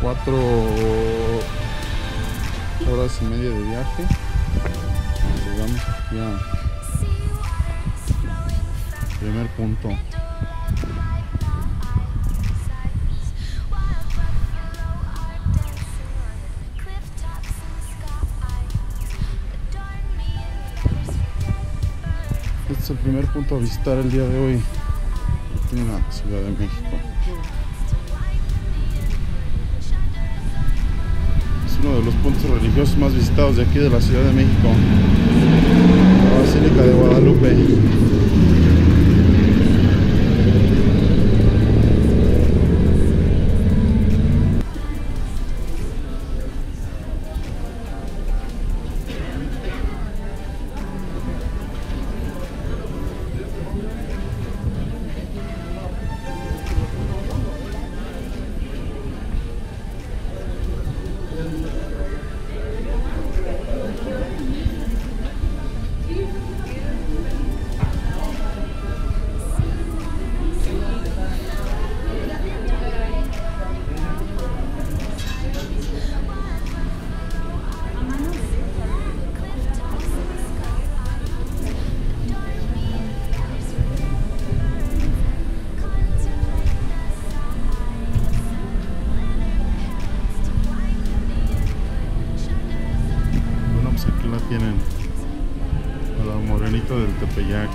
cuatro horas y media de viaje. Llegamos aquí a primer punto. Este es el primer punto a visitar el día de hoy en la Ciudad de México. Puntos religiosos más visitados de aquí de la Ciudad de México. La Basílica de Guadalupe. Del Tepeyac.